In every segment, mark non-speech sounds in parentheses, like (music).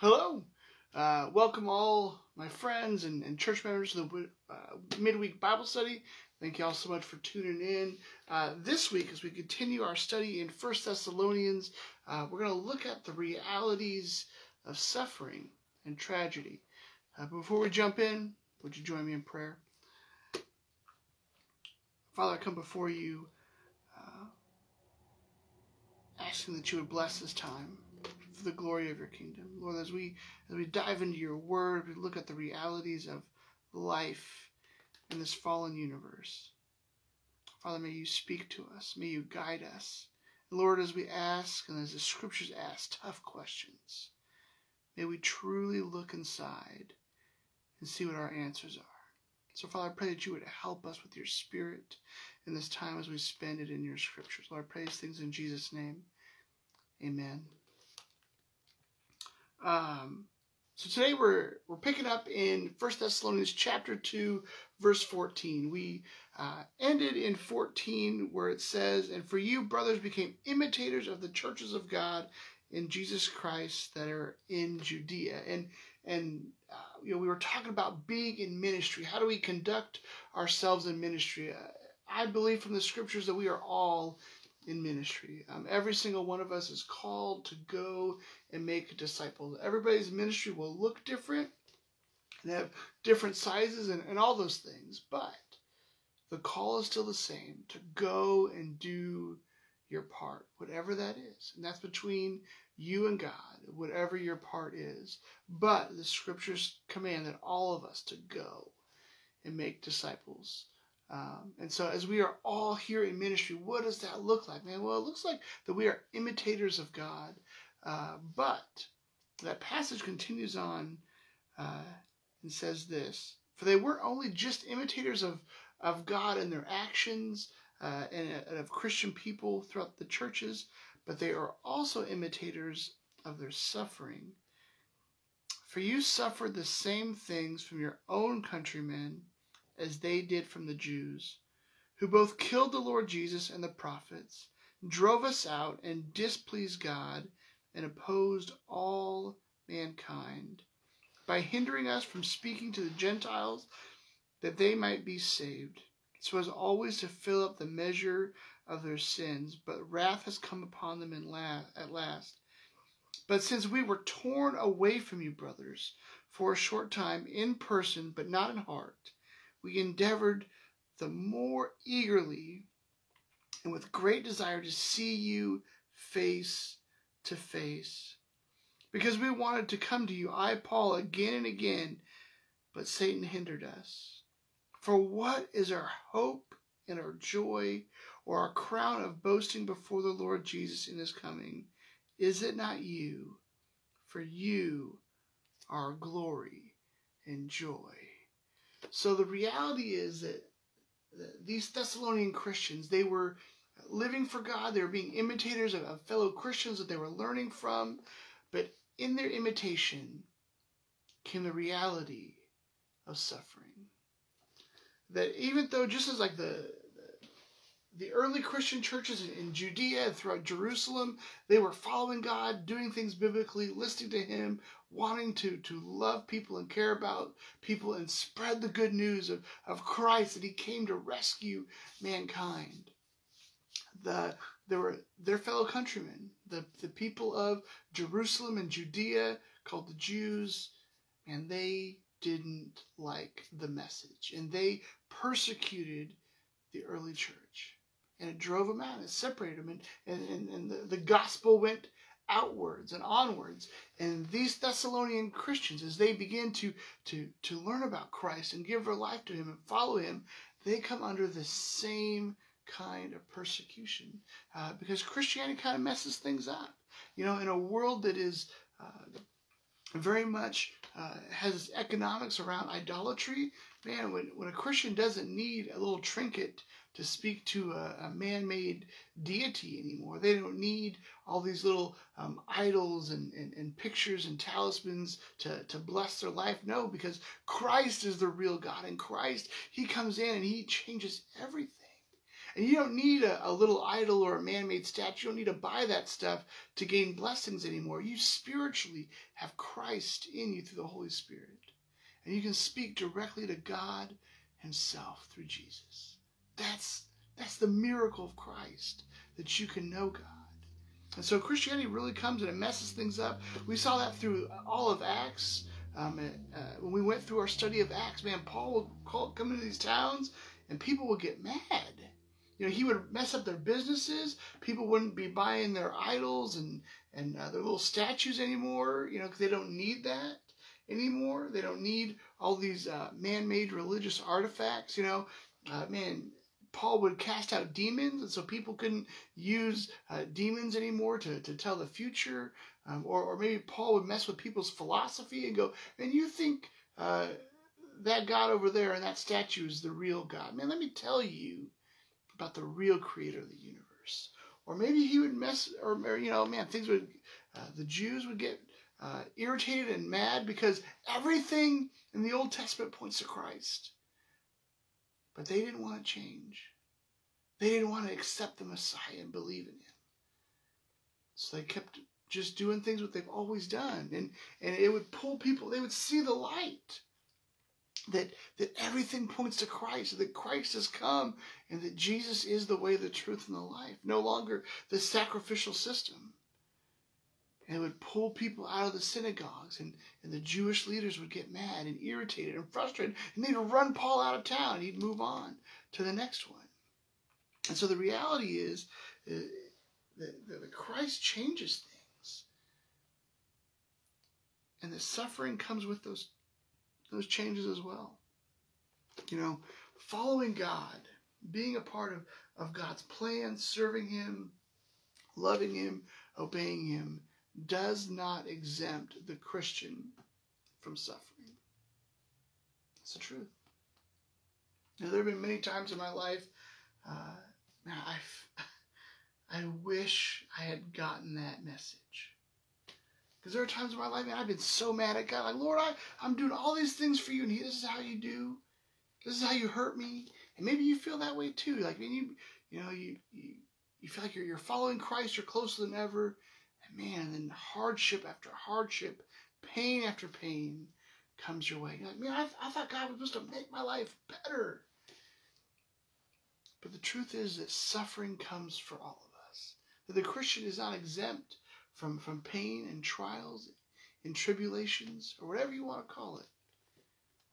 Hello. Uh, welcome all my friends and, and church members to the uh, midweek Bible study. Thank you all so much for tuning in. Uh, this week, as we continue our study in First Thessalonians, uh, we're going to look at the realities of suffering and tragedy. Uh, before we jump in, would you join me in prayer? Father, I come before you uh, asking that you would bless this time for the glory of your kingdom. Lord, as we as we dive into your word, we look at the realities of life in this fallen universe. Father, may you speak to us. May you guide us. Lord, as we ask and as the scriptures ask tough questions, may we truly look inside and see what our answers are. So, Father, I pray that you would help us with your spirit in this time as we spend it in your scriptures. Lord, I pray these things in Jesus' name. Amen. Um, so today we're we're picking up in First Thessalonians chapter two, verse fourteen. We uh, ended in fourteen where it says, "And for you, brothers, became imitators of the churches of God in Jesus Christ that are in Judea." And and uh, you know we were talking about being in ministry. How do we conduct ourselves in ministry? Uh, I believe from the scriptures that we are all in ministry. Um, every single one of us is called to go and make disciples. Everybody's ministry will look different and have different sizes and, and all those things, but the call is still the same to go and do your part, whatever that is. And that's between you and God, whatever your part is. But the scriptures command that all of us to go and make disciples um, and so, as we are all here in ministry, what does that look like, man? Well, it looks like that we are imitators of God. Uh, but that passage continues on uh, and says this For they weren't only just imitators of, of God and their actions uh, and, and of Christian people throughout the churches, but they are also imitators of their suffering. For you suffered the same things from your own countrymen as they did from the Jews, who both killed the Lord Jesus and the prophets, drove us out, and displeased God, and opposed all mankind, by hindering us from speaking to the Gentiles that they might be saved, so as always to fill up the measure of their sins. But wrath has come upon them at last. But since we were torn away from you, brothers, for a short time in person, but not in heart, we endeavored the more eagerly and with great desire to see you face to face. Because we wanted to come to you, I, Paul, again and again, but Satan hindered us. For what is our hope and our joy or our crown of boasting before the Lord Jesus in his coming? Is it not you? For you are glory and joy. So the reality is that these Thessalonian Christians, they were living for God, they were being imitators of, fellow Christians that they were learning from, but in their imitation came the reality of suffering. That even though, just as like the the early Christian churches in Judea and throughout Jerusalem, they were following God, doing things biblically, listening to Him, wanting to, to love people and care about people and spread the good news of, of Christ that He came to rescue mankind. The, there were their fellow countrymen, the, the people of Jerusalem and Judea, called the Jews, and they didn't like the message. And they persecuted the early church and it drove them out. It separated them, and and, and, the, the gospel went outwards and onwards. And these Thessalonian Christians, as they begin to to to learn about Christ and give their life to Him and follow Him, they come under the same kind of persecution uh, because Christianity kind of messes things up. You know, in a world that is uh, very much uh, has economics around idolatry, man, when, when a Christian doesn't need a little trinket to speak to a, a man-made deity anymore. They don't need all these little um, idols and, and, and pictures and talismans to, to bless their life. No, because Christ is the real God. And Christ, He comes in and He changes everything. And you don't need a, a little idol or a man made statue. You don't need to buy that stuff to gain blessings anymore. You spiritually have Christ in you through the Holy Spirit. And you can speak directly to God Himself through Jesus. That's, that's the miracle of Christ, that you can know God. And so Christianity really comes and it messes things up. We saw that through all of Acts. Um, uh, when we went through our study of Acts, man, Paul would call, come into these towns and people would get mad. You know, he would mess up their businesses. People wouldn't be buying their idols and and uh, their little statues anymore. You know, because they don't need that anymore. They don't need all these uh, man-made religious artifacts. You know, uh, man, Paul would cast out demons, and so people couldn't use uh, demons anymore to, to tell the future. Um, or, or maybe Paul would mess with people's philosophy and go, and you think uh, that God over there and that statue is the real God. Man, let me tell you about the real creator of the universe. Or maybe he would mess, or, or you know, man, things would, uh, the Jews would get uh, irritated and mad because everything in the Old Testament points to Christ. But they didn't want to change. They didn't want to accept the Messiah and believe in him. So they kept just doing things what they've always done. And, and it would pull people, they would see the light that that everything points to Christ, that Christ has come, and that Jesus is the way, the truth, and the life. No longer the sacrificial system. And it would pull people out of the synagogues, and, and the Jewish leaders would get mad and irritated and frustrated, and they'd run Paul out of town, and he'd move on to the next one. And so the reality is uh, that, that Christ changes things. And the suffering comes with those those changes as well. You know, following God, being a part of, of God's plan, serving Him, loving Him, obeying Him, does not exempt the Christian from suffering. It's the truth. Now, there have been many times in my life, uh, I've, (laughs) I wish I had gotten that message. Because there are times in my life, man, I've been so mad at God. Like, Lord, I, I'm doing all these things for you, and this is how you do. This is how you hurt me. And maybe you feel that way too. Like, I mean, you, you know, you, you, you feel like you're, you're following Christ, you're closer than ever. And man, then hardship after hardship, pain after pain comes your way. You're like, man, I, I thought God was supposed to make my life better. But the truth is that suffering comes for all of us. That the Christian is not exempt from, from pain and trials and tribulations, or whatever you want to call it.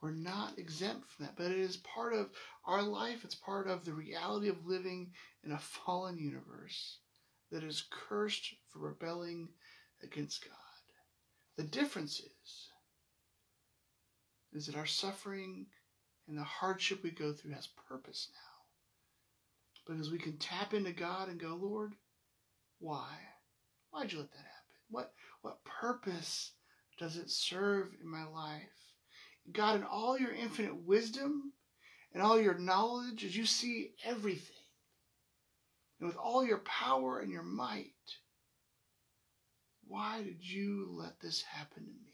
We're not exempt from that, but it is part of our life. It's part of the reality of living in a fallen universe that is cursed for rebelling against God. The difference is, is that our suffering and the hardship we go through has purpose now. Because we can tap into God and go, Lord, why? Why'd you let that happen? What what purpose does it serve in my life? God, in all your infinite wisdom and all your knowledge, as you see everything, and with all your power and your might, why did you let this happen to me?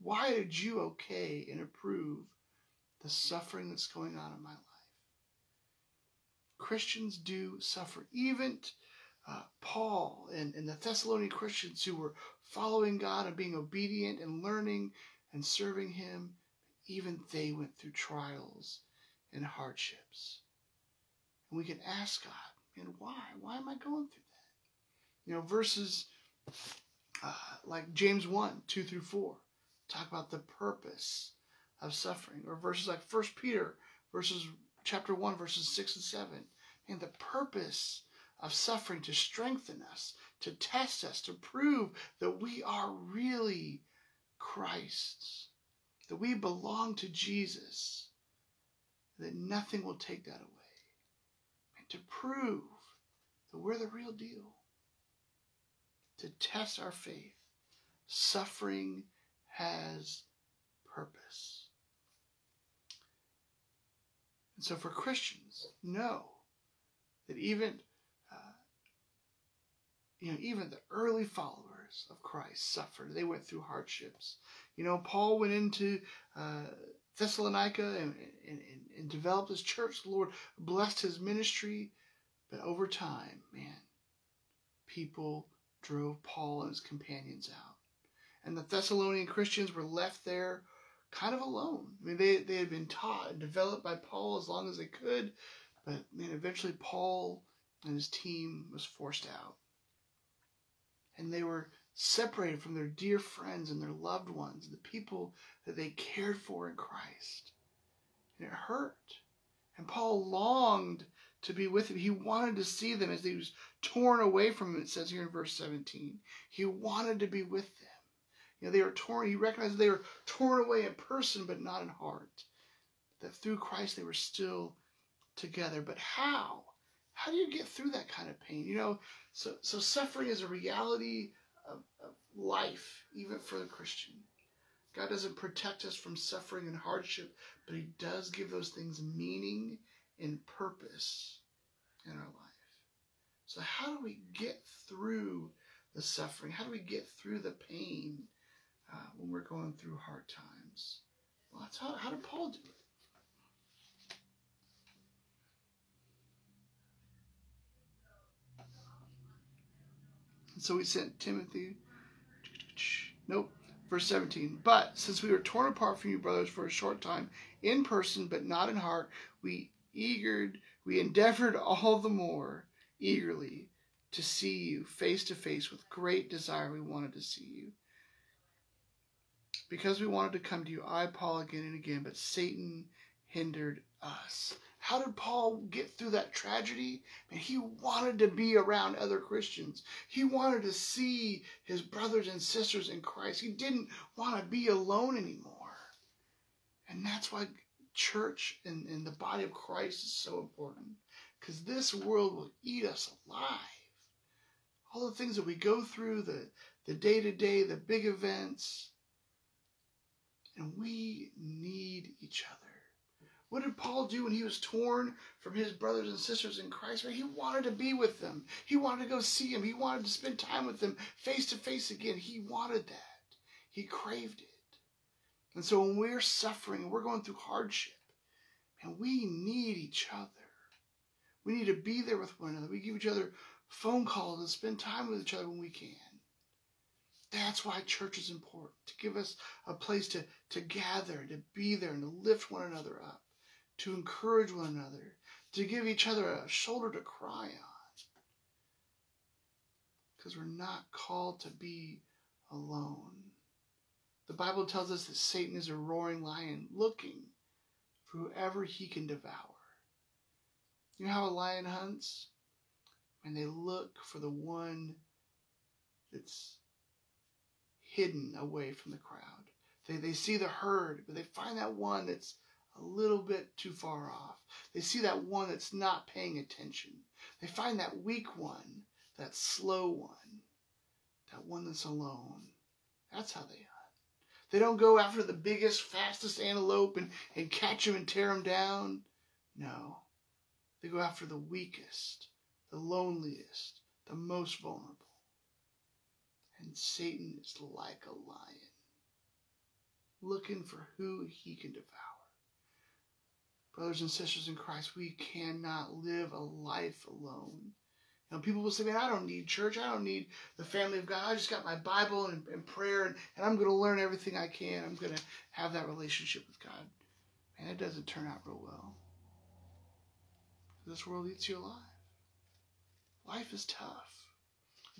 Why did you okay and approve the suffering that's going on in my life? Christians do suffer. Even uh, Paul and, and the Thessalonian Christians who were following God and being obedient and learning and serving Him, even they went through trials and hardships. And we can ask God, man, why? Why am I going through that? You know, verses uh, like James 1, 2 through 4, talk about the purpose of suffering. Or verses like 1 Peter, verses chapter 1, verses 6 and 7. And the purpose of suffering to strengthen us, to test us, to prove that we are really Christ's, that we belong to Jesus, that nothing will take that away, and to prove that we're the real deal, to test our faith. Suffering has purpose. And so for Christians, know that even you know, even the early followers of Christ suffered. They went through hardships. You know, Paul went into uh, Thessalonica and, and, and developed his church. The Lord blessed his ministry. But over time, man, people drove Paul and his companions out. And the Thessalonian Christians were left there kind of alone. I mean, they, they had been taught and developed by Paul as long as they could, but man, eventually Paul and his team was forced out. And they were separated from their dear friends and their loved ones, the people that they cared for in Christ. And it hurt. And Paul longed to be with him. He wanted to see them as he was torn away from them, it says here in verse 17. He wanted to be with them. You know, they were torn, he recognized they were torn away in person, but not in heart. That through Christ they were still together. But how? How do you get through that kind of pain? You know, so so suffering is a reality of, of life, even for the Christian. God doesn't protect us from suffering and hardship, but He does give those things meaning and purpose in our life. So, how do we get through the suffering? How do we get through the pain uh, when we're going through hard times? Well, that's how, how did Paul do it? So he sent Timothy. Nope. Verse 17. But since we were torn apart from you, brothers, for a short time, in person, but not in heart, we eagered, we endeavored all the more eagerly to see you face to face with great desire. We wanted to see you. Because we wanted to come to you, I, Paul, again and again, but Satan hindered us. How did Paul get through that tragedy? And he wanted to be around other Christians. He wanted to see his brothers and sisters in Christ. He didn't want to be alone anymore. And that's why church and, and the body of Christ is so important. Because this world will eat us alive. All the things that we go through, the the day to day, the big events. And we need each other. What did Paul do when he was torn from his brothers and sisters in Christ? He wanted to be with them. He wanted to go see them. He wanted to spend time with them face to face again. He wanted that. He craved it. And so when we're suffering, we're going through hardship, and we need each other. We need to be there with one another. We give each other phone calls and spend time with each other when we can. That's why church is important, to give us a place to, to gather, to be there, and to lift one another up to encourage one another, to give each other a shoulder to cry on. Because we're not called to be alone. The Bible tells us that Satan is a roaring lion looking for whoever he can devour. You know how a lion hunts? When they look for the one that's hidden away from the crowd. They, they see the herd, but they find that one that's a little bit too far off. They see that one that's not paying attention. They find that weak one, that slow one, that one that's alone. That's how they hunt. They don't go after the biggest, fastest antelope and, and catch him and tear him down. No. They go after the weakest, the loneliest, the most vulnerable. And Satan is like a lion, looking for who he can devour. Brothers and sisters in Christ, we cannot live a life alone. You know, people will say, man, I don't need church. I don't need the family of God. I just got my Bible and, and prayer, and, and I'm going to learn everything I can. I'm going to have that relationship with God. And it doesn't turn out real well. This world eats you alive. Life is tough.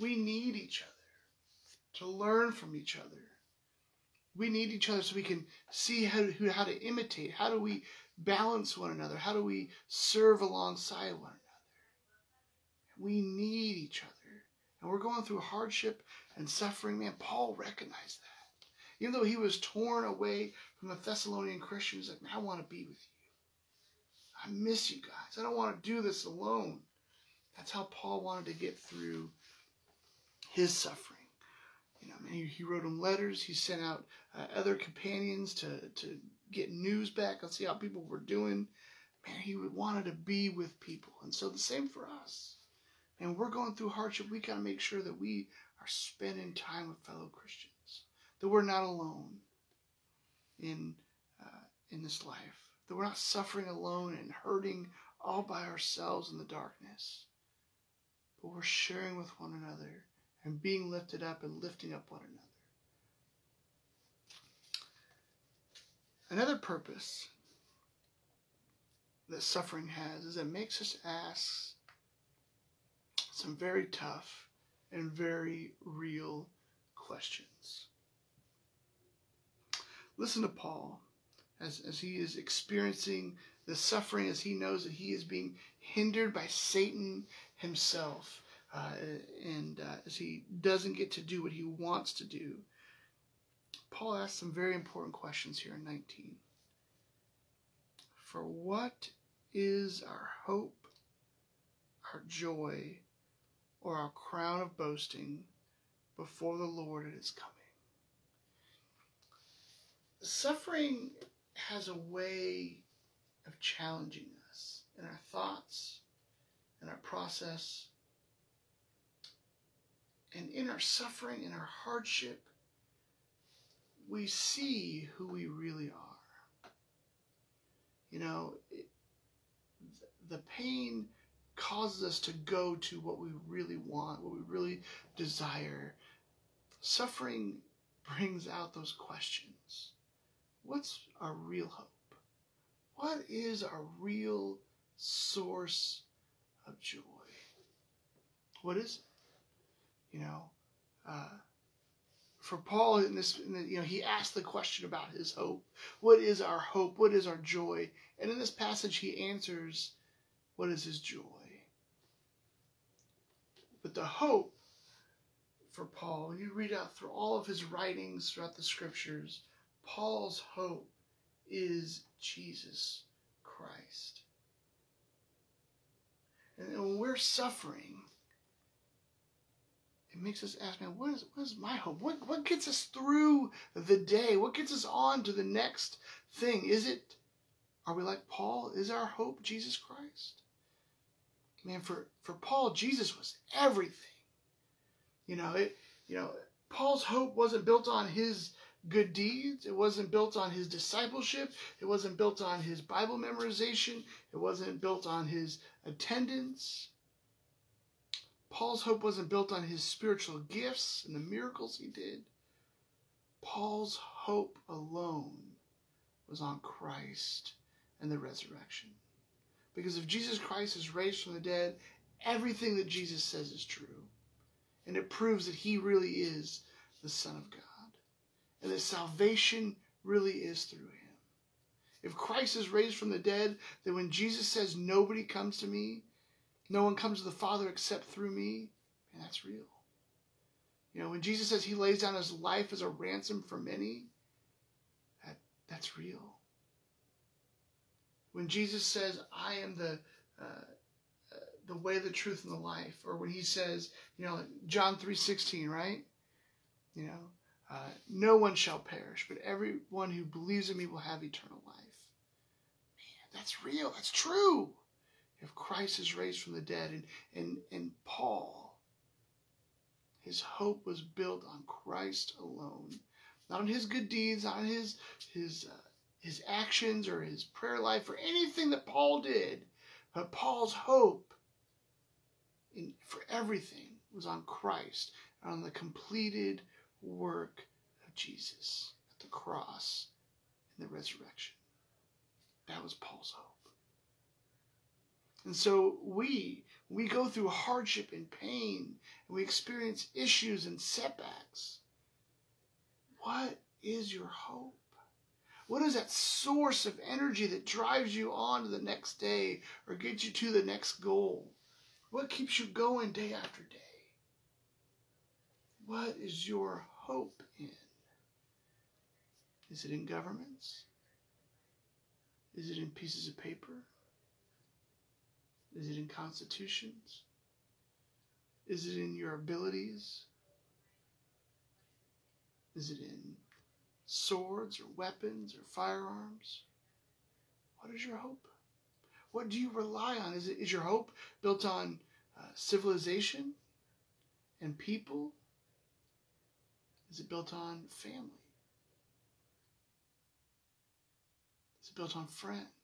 We need each other to learn from each other. We need each other so we can see how to, how to imitate. How do we balance one another? How do we serve alongside one another? We need each other. And we're going through hardship and suffering. Man, Paul recognized that. Even though he was torn away from the Thessalonian Christians, like, man, I want to be with you. I miss you guys. I don't want to do this alone. That's how Paul wanted to get through his suffering. You know, he, he wrote them letters. He sent out uh, other companions to, to get news back and see how people were doing. Man, he wanted to be with people. And so the same for us. And we're going through hardship. We got to make sure that we are spending time with fellow Christians, that we're not alone in, uh, in this life, that we're not suffering alone and hurting all by ourselves in the darkness, but we're sharing with one another and being lifted up and lifting up one another. Another purpose that suffering has is it makes us ask some very tough and very real questions. Listen to Paul as, as he is experiencing the suffering, as he knows that he is being hindered by Satan himself, uh, and uh, as he doesn't get to do what he wants to do. Paul asks some very important questions here in 19. For what is our hope, our joy, or our crown of boasting before the Lord at his coming? Suffering has a way of challenging us in our thoughts, in our process, and in our suffering, in our hardship, we see who we really are. You know, it, the pain causes us to go to what we really want, what we really desire. Suffering brings out those questions. What's our real hope? What is our real source of joy? What is it? You know, uh, for Paul in this, in the, you know, he asked the question about his hope. What is our hope? What is our joy? And in this passage, he answers, what is his joy? But the hope for Paul, when you read out through all of his writings throughout the scriptures, Paul's hope is Jesus Christ. And when we're suffering, it makes us ask, man, what is, what is my hope? What, what gets us through the day? What gets us on to the next thing? Is it, are we like Paul? Is our hope Jesus Christ? Man, for, for Paul, Jesus was everything. You know, it, you know, Paul's hope wasn't built on his good deeds. It wasn't built on his discipleship. It wasn't built on his Bible memorization. It wasn't built on his attendance. Paul's hope wasn't built on his spiritual gifts and the miracles he did. Paul's hope alone was on Christ and the resurrection. Because if Jesus Christ is raised from the dead, everything that Jesus says is true. And it proves that he really is the Son of God and that salvation really is through him. If Christ is raised from the dead, then when Jesus says, Nobody comes to me, no one comes to the Father except through me, man, that's real. You know, when Jesus says he lays down his life as a ransom for many, that, that's real. When Jesus says, I am the, uh, uh, the way, the truth, and the life, or when he says, you know, John 3.16, right? You know, uh, no one shall perish, but everyone who believes in me will have eternal life. Man, that's real. That's true. If Christ is raised from the dead, and and and Paul, his hope was built on Christ alone, not on his good deeds, not on his his uh, his actions or his prayer life or anything that Paul did, but Paul's hope in, for everything was on Christ, and on the completed work of Jesus at the cross and the resurrection. That was Paul's hope. And so we, we go through hardship and pain, and we experience issues and setbacks. What is your hope? What is that source of energy that drives you on to the next day or gets you to the next goal? What keeps you going day after day? What is your hope in? Is it in governments? Is it in pieces of paper? Is it in constitutions? Is it in your abilities? Is it in swords or weapons or firearms? What is your hope? What do you rely on? Is, it, is your hope built on uh, civilization and people is it built on family? Is it built on friends?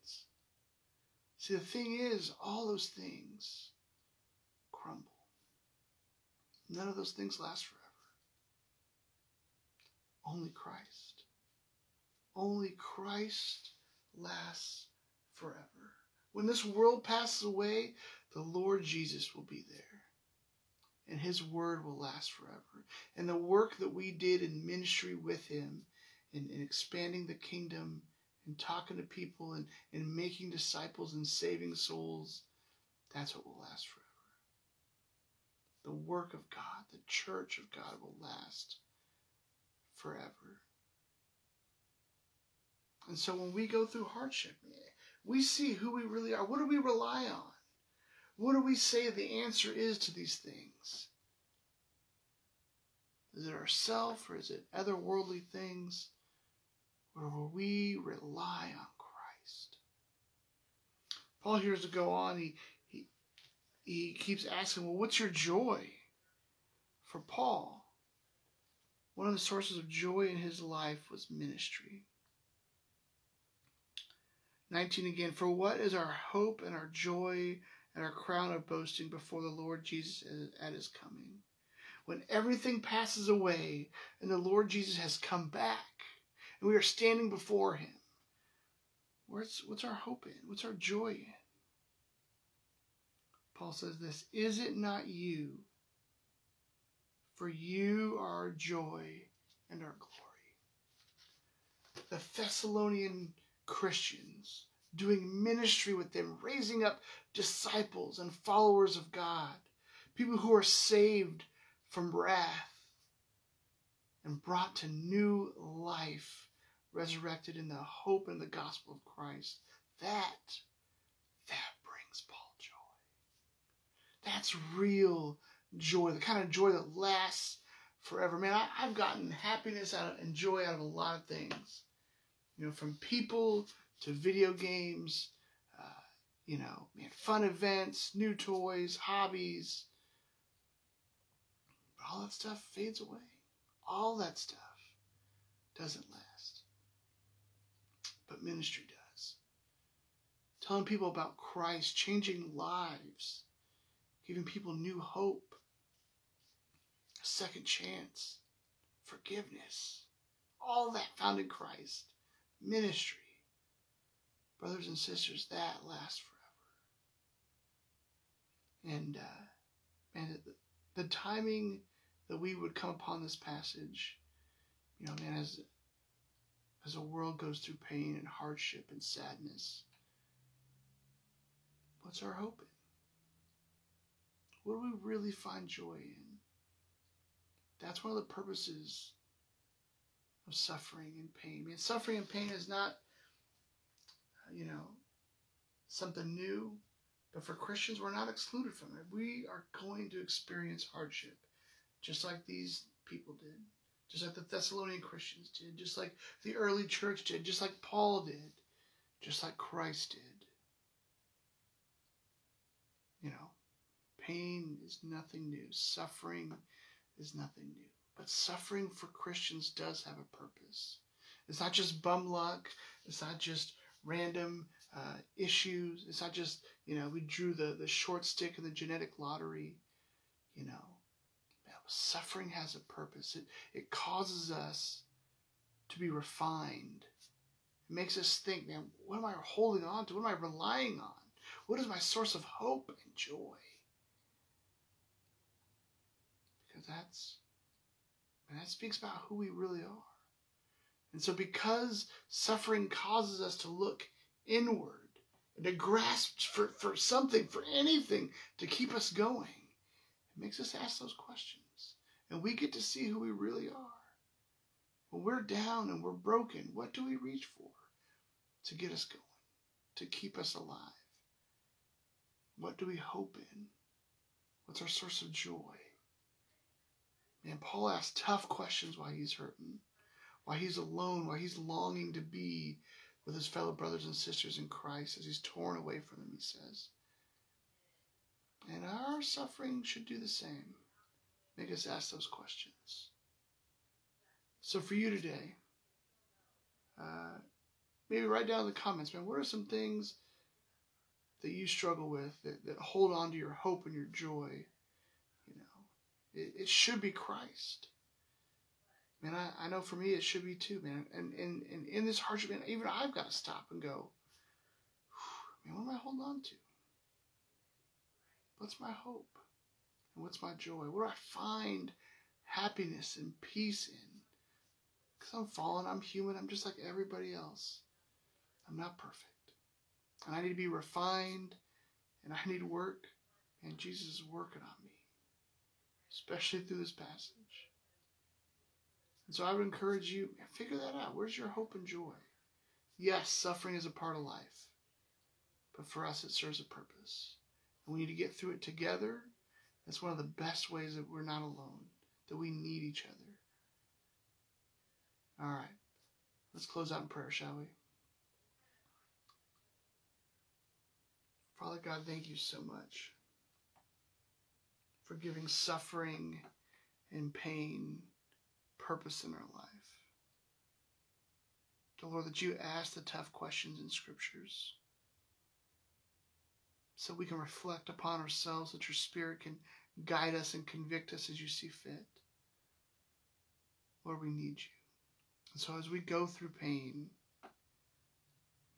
See, the thing is, all those things crumble. None of those things last forever. Only Christ. Only Christ lasts forever. When this world passes away, the Lord Jesus will be there. And his word will last forever. And the work that we did in ministry with him, in, in expanding the kingdom, and talking to people, and, and making disciples and saving souls, that's what will last forever. The work of God, the church of God will last forever. And so when we go through hardship, we see who we really are. What do we rely on? What do we say the answer is to these things? Is it ourself or is it other worldly things? Will we rely on Christ? Paul hears to go on. He, he, he keeps asking, well, what's your joy? For Paul, one of the sources of joy in his life was ministry. 19 again, for what is our hope and our joy and our crown of boasting before the Lord Jesus at his coming? When everything passes away and the Lord Jesus has come back and we are standing before him, what's, what's our hope in? What's our joy in? Paul says this Is it not you? For you are our joy and our glory. The Thessalonian Christians, doing ministry with them, raising up disciples and followers of God, people who are saved from wrath and brought to new life, resurrected in the hope and the gospel of Christ. That, that brings Paul joy. That's real joy, the kind of joy that lasts forever. Man, I, have gotten happiness out of, and joy out of a lot of things you know, from people to video games, uh, you know, man, fun events, new toys, hobbies. But all that stuff fades away. All that stuff doesn't last. But ministry does. Telling people about Christ, changing lives, giving people new hope, a second chance, forgiveness, all that found in Christ ministry. Brothers and sisters, that lasts forever. And, uh, and the, the timing that we would come upon this passage, you know, man, as, as the world goes through pain and hardship and sadness, what's our hope in? What do we really find joy in? That's one of the purposes of suffering and pain. I mean, suffering and pain is not, you know, something new, but for Christians, we're not excluded from it. We are going to experience hardship, just like these people did, just like the Thessalonian Christians did, just like the early church did, just like Paul did, just like Christ did. You know, pain is nothing new, suffering is nothing new. But suffering for Christians does have a purpose. It's not just bum luck. It's not just random uh, issues. It's not just, you know, we drew the, the short stick in the genetic lottery. You know, suffering has a purpose. It, it causes us to be refined. It makes us think, man, what am I holding on to? What am I relying on? What is my source of hope and joy? Because that's that speaks about who we really are. And so, because suffering causes us to look inward and to grasp for, for something, for anything to keep us going, it makes us ask those questions. And we get to see who we really are. When we're down and we're broken, what do we reach for to get us going, to keep us alive? What do we hope in? What's our source of joy? And Paul asks tough questions while he's hurting, why he's alone, why he's longing to be with his fellow brothers and sisters in Christ as he's torn away from them, he says. And our suffering should do the same. Make us ask those questions. So for you today, uh, maybe write down in the comments, man, what are some things that you struggle with that, that hold on to your hope and your joy? You know, it, it should be Christ. Man, I, I know for me it should be too, man. And, and, and in this hardship, man, even I've got to stop and go, man, what am I holding on to? What's my hope? And what's my joy? Where do I find happiness and peace in? Because I'm fallen, I'm human, I'm just like everybody else. I'm not perfect. And I need to be refined and I need to work. And Jesus is working on me, especially through this passage. And so I would encourage you, figure that out. Where's your hope and joy? Yes, suffering is a part of life, but for us it serves a purpose. And we need to get through it together. That's one of the best ways that we're not alone, that we need each other. All right, let's close out in prayer, shall we? Father God, thank you so much for giving suffering and pain purpose in our life. The Lord, that you ask the tough questions in scriptures so we can reflect upon ourselves, that your Spirit can guide us and convict us as you see fit. Lord, we need you. And so as we go through pain,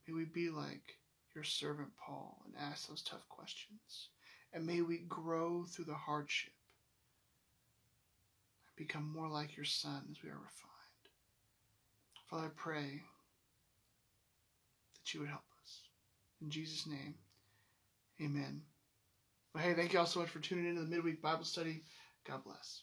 may we be like your servant Paul and ask those tough questions. And may we grow through the hardship and become more like your Son as we are refined. Father, I pray that you would help us. In Jesus' name. Amen. Well, hey, thank you all so much for tuning in to the midweek Bible study. God bless.